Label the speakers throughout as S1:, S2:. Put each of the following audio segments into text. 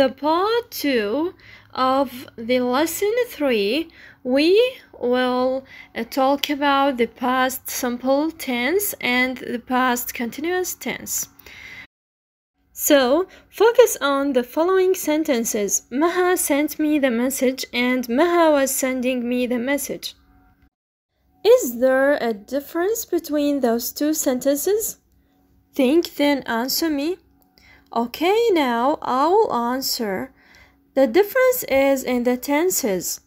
S1: the part 2 of the lesson 3, we will uh, talk about the past simple tense and the past continuous tense. So, focus on the following sentences. Maha sent me the message and Maha was sending me the message. Is there a difference between those two sentences? Think then answer me. Okay, now I will answer. The difference is in the tenses.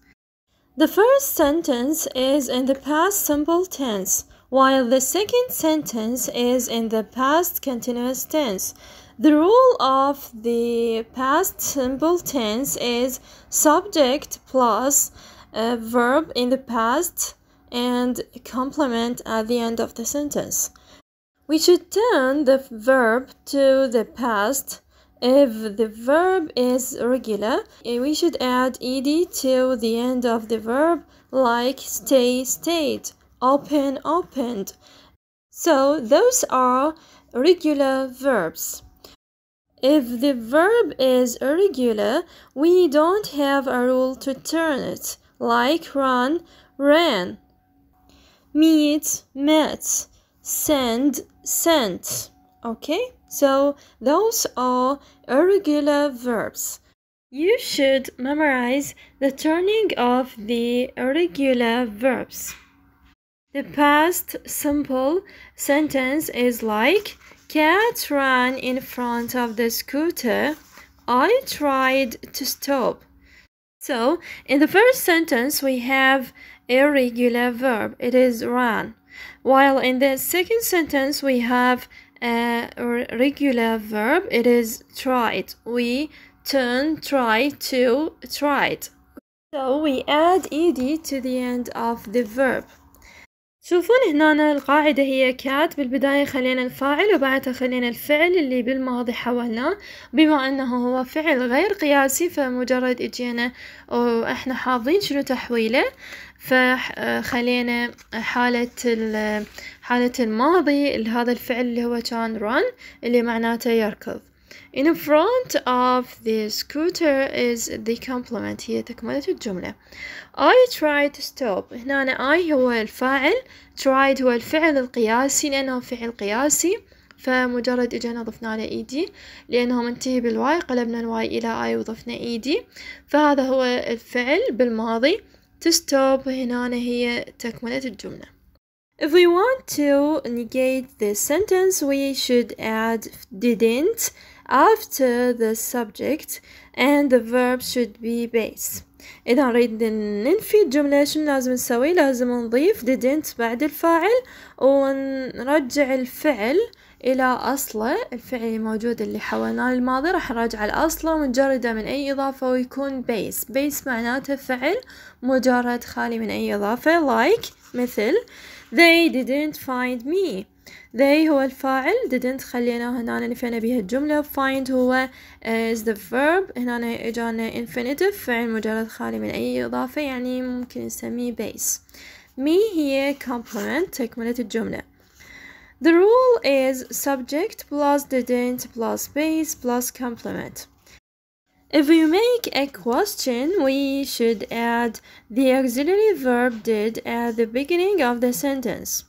S1: The first sentence is in the past simple tense, while the second sentence is in the past continuous tense. The rule of the past simple tense is subject plus a verb in the past and complement at the end of the sentence. We should turn the verb to the past. If the verb is regular, eh, we should add ed to the end of the verb like stay, stayed, open, opened. So those are regular verbs. If the verb is irregular, we don't have a rule to turn it, like run, ran, meet, met, send, sent. Okay, so those are irregular verbs. You should memorize the turning of the irregular verbs. The past simple sentence is like Cat ran in front of the scooter. I tried to stop. So, in the first sentence, we have irregular verb. It is ran. While in the second sentence, we have a regular verb. It is tried. We turn try to tried. So, we add ed to the end of the verb. شوفون هنا القاعدة هي كات بالبداية خلينا الفاعل وبعدها خلينا الفعل اللي بالماضي حولناه بما أنه هو فعل غير قياسي فمجرد إجينا وإحنا حافظين شنو تحويله فخلينا حالة حالة الماضي لهذا الفعل اللي هو كان run اللي معناته يركض. In front of the scooter is the complement هي تكملة الجملة. I tried to stop. هنا أنا I هو الفاعل. Tried هو الفعل القياسي لأنه فعل قياسي. فمجرد اجينا ضفنا له ed لأنه منتهي بال y قلبنا ال y إلى i وضفنا ed فهذا هو الفعل بالماضي. to stop هنا هي تكملة الجملة If we want to negate this sentence we should add didn't after the subject and the verb should be base إذا نريد ننفي الجملة شنو لازم نسوي لازم نضيف didn't بعد الفاعل ونرجع الفعل إلى أصله. الفعل الموجود اللي حولناه للماضي راح نرجع لأصله ونجرده من أي إضافة ويكون base. base معناته فعل مجرد خالي من أي إضافة like مثل they didn't find me. they هو الفاعل didn't خليناه هنا نفينا بها الجملة. find هو is the verb. هنا إجانا infinitive فعل مجرد خالي من أي إضافة يعني ممكن نسميه base. me هي complement تكملة الجملة. The rule is subject plus didn't plus base plus complement If we make a question, we should add the auxiliary verb did at the beginning of the sentence.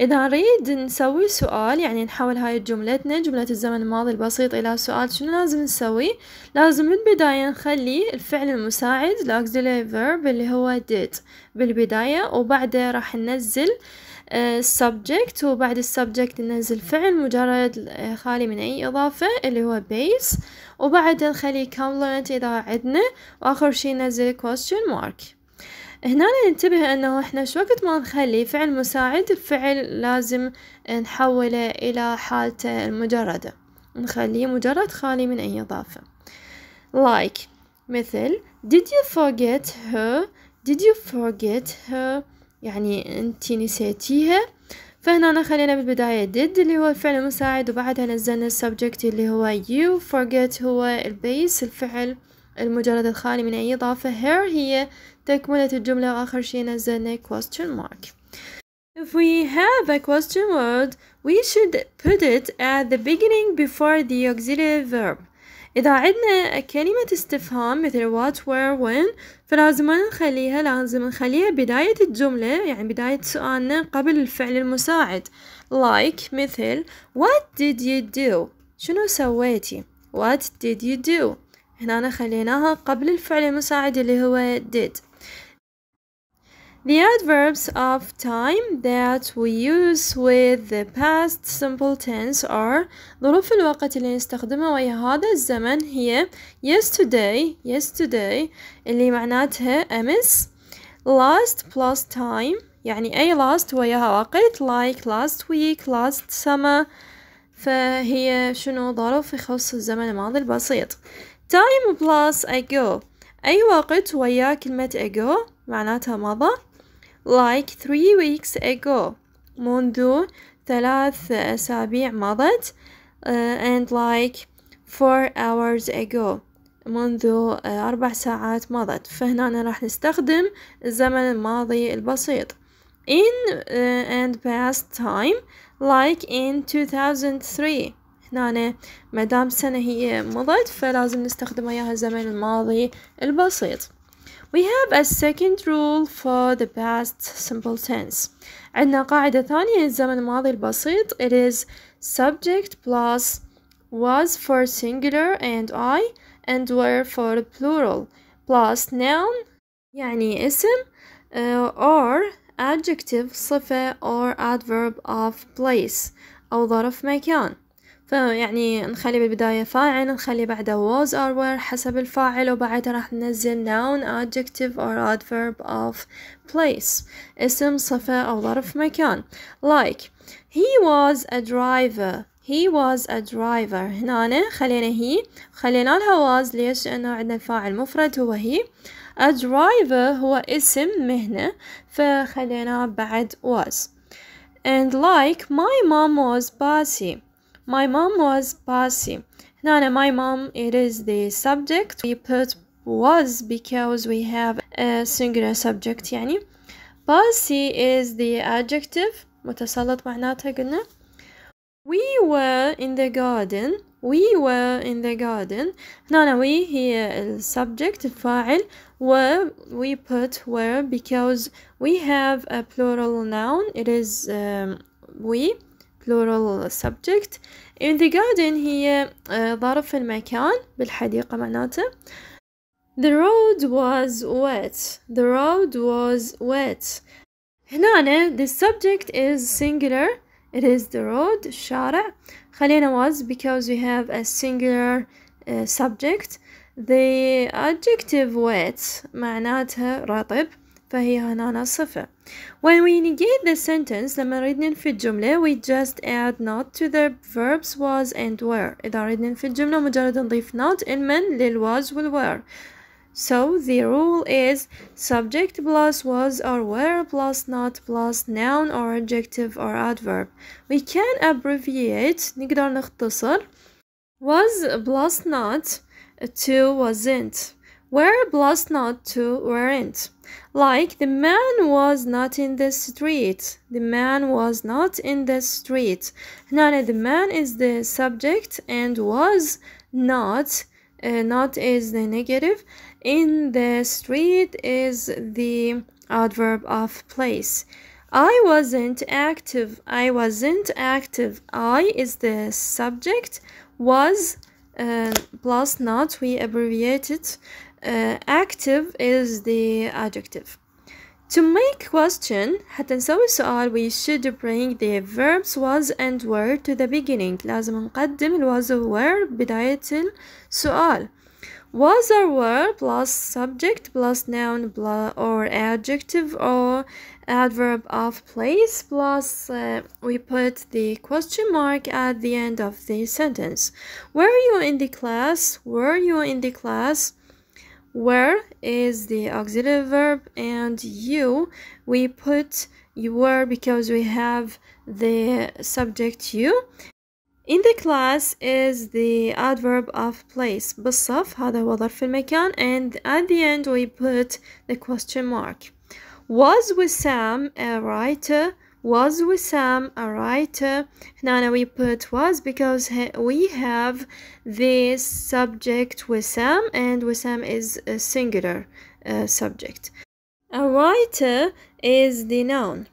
S1: إذا نريد نسوي سؤال يعني نحول هاي جملتنا جملة الزمن الماضي البسيط إلى سؤال شنو لازم نسوي؟ لازم بالبداية نخلي الفعل المساعد الauxiliary verb اللي هو did بالبداية وبعده راح ننزل subject وبعد السبجكت ننزل فعل مجرد خالي من أي إضافة اللي هو base. وبعدها نخلي complement إذا عدنا. وآخر شي ننزل question mark. هنا ننتبه إنه إحنا شو وقت ما نخلي فعل مساعد الفعل لازم نحوله إلى حالته المجردة. نخليه مجرد خالي من أي إضافة. Like مثل did you forget her? Did you forget her? يعني انتي نسيتيها. فهنا خلينا بالبداية did اللي هو الفعل المساعد وبعدها نزلنا ال subject اللي هو you forget هو ال base الفعل المجرد الخالي من أي إضافة. Here هي تكملة الجملة وآخر شي نزلنا question mark. If we have a question word we should put it at the beginning before the auxiliary verb. إذا عندنا كلمة استفهام مثل what where when فلازم ما نخليها لازم نخليها بداية الجملة يعني بداية سؤالنا قبل الفعل المساعد. Like مثل what did you do شنو سويتي؟ What did you do هنا خليناها قبل الفعل المساعد اللي هو did. The adverbs of time that we use with the past simple tense are ظروف الوقت اللي نستخدمها ويا هذا الزمن هي yesterday yesterday اللي معناتها أمس last plus time يعني أي last وياها وقت like last week last summer فهي شنو ظرف يخص الزمن الماضي البسيط time plus ago أي وقت ويا كلمة ago معناتها مضى like three weeks ago. منذ ثلاث أسابيع مضت. Uh, and like four hours ago. منذ أربع ساعات مضت. فهنا راح نستخدم الزمن الماضي البسيط. In uh, and past time. Like in 2003 هنا مدام سنة هي مضت فلازم نستخدم وياها الزمن الماضي البسيط. We have a second rule for the past simple tense. عندنا قاعدة ثانية للزمن الماضي البسيط. It is subject plus was for singular and I and were for plural plus noun يعني اسم uh, or adjective صفة or adverb of place أو ظرف مكان. فيعني نخلي بالبداية فاعل نخلي بعده was or were حسب الفاعل وبعدها راح ننزل noun adjective or adverb of place. اسم صفة أو ظرف مكان. Like he was a driver. He was a driver. هنا خلينا he خلينا لها was. ليش؟ لأنه عندنا الفاعل مفرد هو he. A driver هو اسم مهنة. فخلينا بعد was. And like my mom was bossy. My mom was bossy. هنا my mom it is the subject we put was because we have a singular subject يعني bossy is the adjective متسلط معناتها قلنا we were in the garden we were in the garden هنا we هي subject الفاعل were we put were because we have a plural noun it is um, we plural subject in the garden هي ظرف المكان بالحديقة معناته the road was wet the road was wet هنا the subject is singular it is the road الشارع خلينا was because we have a singular uh, subject the adjective wet معناتها رطب فهي هنا صفة when we negate the sentence لما نريد ننفي الجملة we just add not to the verbs was and were إذا نريد ننفي الجملة مجرد نضيف not المن للwas والwere So the rule is subject plus was or were plus not plus noun or adjective or adverb. We can abbreviate نقدر نختصر was plus not to wasn't were blast not to weren't. Like the man was not in the street. The man was not in the street. Now the man is the subject and was not. Uh, not is the negative. In the street is the adverb of place. I wasn't active. I wasn't active. I is the subject. Was uh, plus not we abbreviate it uh, active is the adjective to make question حتى نسوي سؤال we should bring the verbs was and were to the beginning لازم نقدم ال was و were بداية السؤال was or were plus subject plus noun or adjective or adverb of place plus uh, we put the question mark at the end of the sentence were you in the class were you in the class were is the auxiliary verb and you we put you were because we have the subject you in the class is the adverb of place بالصف هذا هو ظرف المكان and at the end we put the question mark was Wissam a writer was Wissam a writer هنا we put was because we have this subject Wissam and Wissam is a singular uh, subject a writer is the noun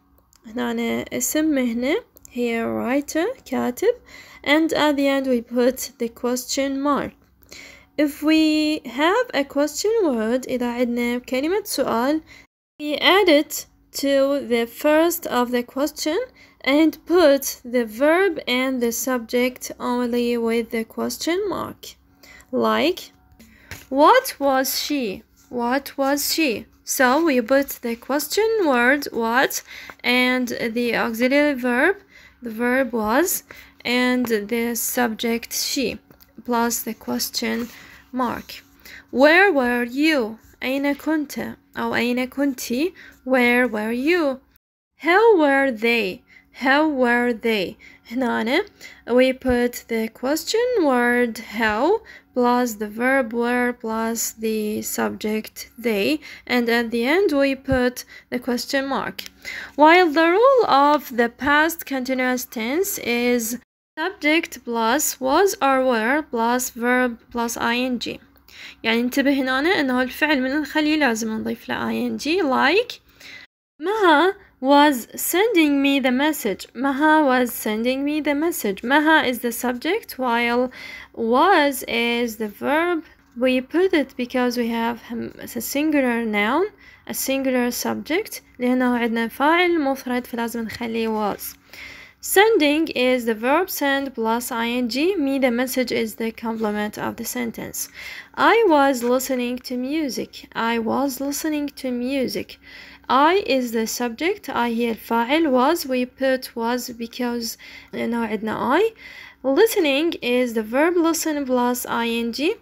S1: هنا اسم مهنة here writer كاتب and at the end we put the question mark if we have a question word إذا عندنا كلمة سؤال we add it to the first of the question and put the verb and the subject only with the question mark like what was she what was she so we put the question word what and the auxiliary verb the verb was and the subject she plus the question mark where were you أين كنت أو أين كنتِ where were you how were they how were they هنا we put the question word how plus the verb were plus the subject they and at the end we put the question mark while the rule of the past continuous tense is subject plus was or were plus verb plus ing يعني انتبه هنا انه الفعل من الخلي لازم نضيف له ing like Maha was sending me the message. Maha was sending me the message. Maha is the subject while was is the verb. We put it because we have a singular noun, a singular subject لأنه عندنا فاعل مفرد فلازم نخليه was. Sending is the verb send plus ing. Me, the message is the complement of the sentence. I was listening to music. I was listening to music. I is the subject. I هي الفاعل. Was we put was because لأنه عندنا I. Listening is the verb listen plus ing.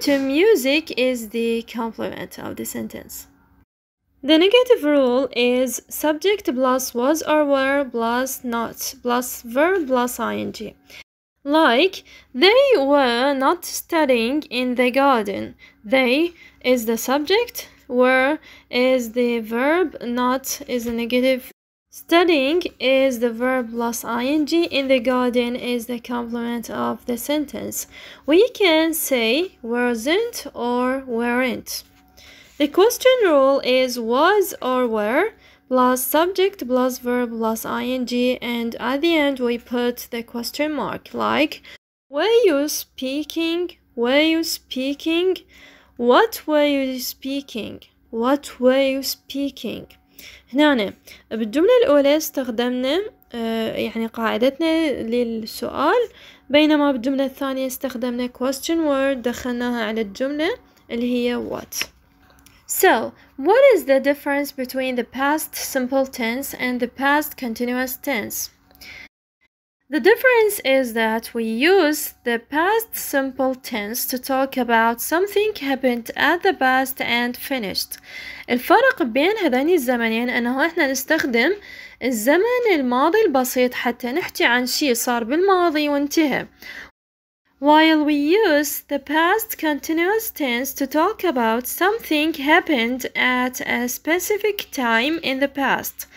S1: To music is the complement of the sentence. The negative rule is subject plus was or were plus not plus verb plus ing. Like, they were not studying in the garden. They is the subject, were is the verb, not is the negative. Studying is the verb plus ing. In the garden is the complement of the sentence. We can say wasn't or weren't. The question rule is was or were plus subject plus verb plus ing and at the end we put the question mark like were you speaking were you speaking what were you speaking what were you speaking هنا بالجملة الأولى استخدمنا يعني قاعدتنا للسؤال بينما بالجملة الثانية استخدمنا question word دخلناها على الجملة اللي هي what So, what is the difference between the past simple tense and the past continuous tense? The difference is that we use the past simple tense to talk about something happened at the past and finished. الفرق بين هذين الزمنين أنه إحنا نستخدم الزمن الماضي البسيط حتى نحكي عن شيء صار بالماضي وانتهى while we use the past continuous tense to talk about something happened at a specific time in the past.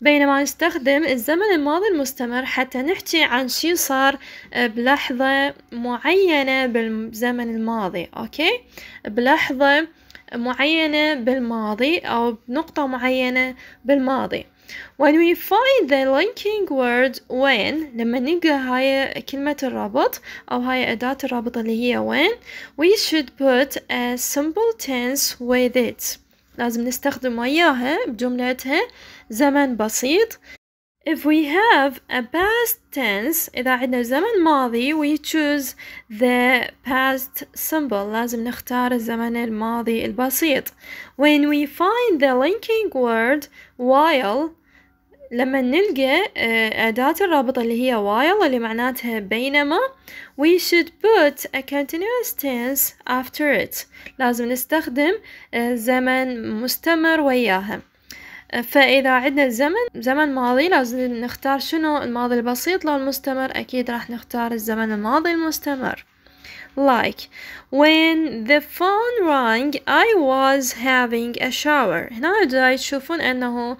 S1: بينما نستخدم الزمن الماضي المستمر حتى نحكي عن شي صار بلحظة معينة بالزمن الماضي أوكي؟ بلحظة معينة بالماضي أو بنقطة معينة بالماضي. When we find the linking word when لما نلقى هاي كلمة الرابط أو هاي أداة الرابط اللي هي when we should put a simple tense with it لازم نستخدم وياها بجملتها زمن بسيط If we have a past tense إذا عندنا زمن ماضي we choose the past simple لازم نختار الزمن الماضي البسيط When we find the linking word while لما نلقى أداة الرابط اللي هي while اللي معناتها بينما we should put a continuous tense after it. لازم نستخدم زمن مستمر وياها. فإذا عندنا الزمن زمن ماضي لازم نختار شنو الماضي البسيط لو المستمر. أكيد راح نختار الزمن الماضي المستمر. Like when the phone rang I was having a shower. هنا جاي تشوفون أنه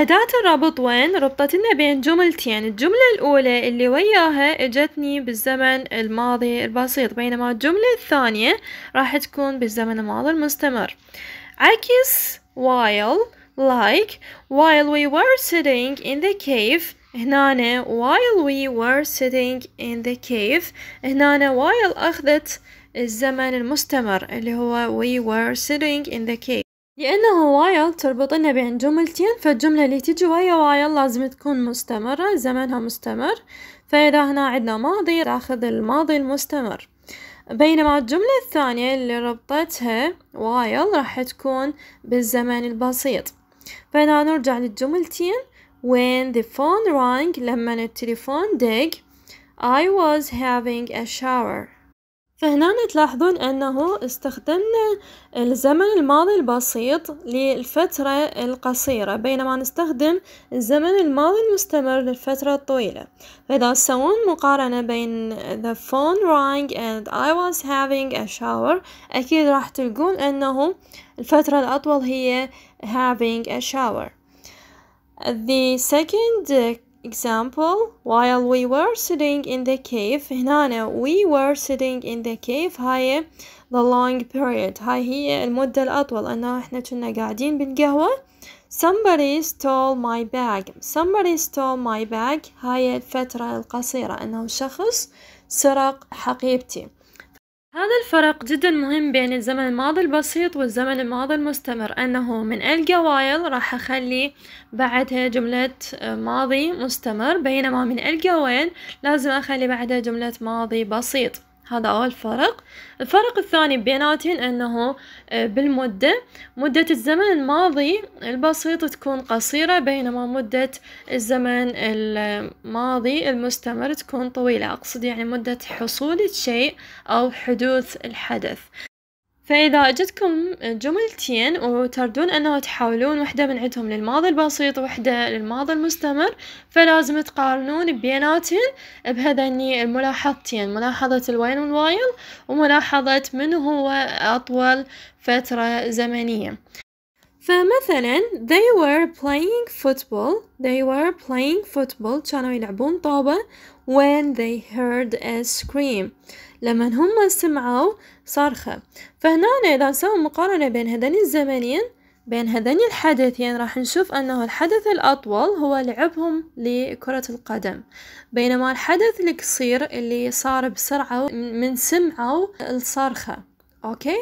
S1: أداة الربط وين؟ ربطت لنا بين جملتين الجملة الأولى اللي وياها إجتني بالزمن الماضي البسيط بينما الجملة الثانية راح تكون بالزمن الماضي المستمر. عكس while like while we were sitting in the cave هنا while we were sitting in the cave هنا while أخذت الزمن المستمر اللي هو we were sitting in the cave. لأنه while تربط لنا بين جملتين فالجملة اللي تجي ويا while لازم تكون مستمرة زمنها مستمر فإذا هنا عندنا ماضي تاخذ الماضي المستمر. بينما الجملة الثانية اللي ربطتها while راح تكون بالزمن البسيط. فهنا نرجع للجملتين when the phone rang لما التليفون دق I was having a shower. فهنا تلاحظون أنه استخدمنا الزمن الماضي البسيط للفترة القصيرة بينما نستخدم الزمن الماضي المستمر للفترة الطويلة. فإذا تسوون مقارنة بين the phone rang and I was having a shower أكيد راح تلقون أنه الفترة الأطول هي having a shower. The second example while we were sitting in the cave هنا we were sitting in the cave هاي the long period هاي هي المدة الأطول أنه إحنا كنا قاعدين بالقهوة somebody stole my bag somebody stole my bag هاي الفترة القصيرة أنه شخص سرق حقيبتي هذا الفرق جدا مهم بين الزمن الماضي البسيط والزمن الماضي المستمر. أنه من ألقى وايل راح أخلي بعدها جملة ماضي مستمر بينما من وين لازم أخلي بعدها جملة ماضي بسيط. هذا أول فرق. الفرق الثاني بيناتهم أنه آه، بالمدة مدة الزمن الماضي البسيط تكون قصيرة بينما مدة الزمن الماضي المستمر تكون طويلة. أقصد يعني مدة حصول الشيء أو حدوث الحدث. فإذا أجتكم جملتين وتردون أنه تحاولون وحدة من عندهم للماضي البسيط وحدة للماضي المستمر فلازم تقارنون بيناتهم بهذني الملاحظتين ملاحظة الوين والوايل وملاحظة من هو أطول فترة زمنية. فمثلا they were playing football. They were playing football. كانوا يلعبون طابة when they heard a scream. لما هم سمعوا صرخة. فهنا إذا نسوي مقارنة بين هذين الزمنين بين هذين الحدثين راح نشوف أنه الحدث الأطول هو لعبهم لكرة القدم. بينما الحدث القصير اللي صار بسرعة من سمعوا الصرخة. أوكي؟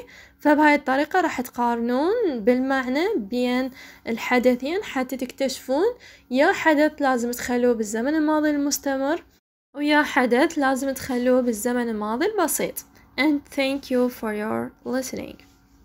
S1: فبهاي الطريقة راح تقارنون بالمعنى بين الحدثين حتى تكتشفون يا حدث لازم تخلوه بالزمن الماضي المستمر ويا حدث لازم تخلوه بالزمن الماضي البسيط. And thank you for your listening.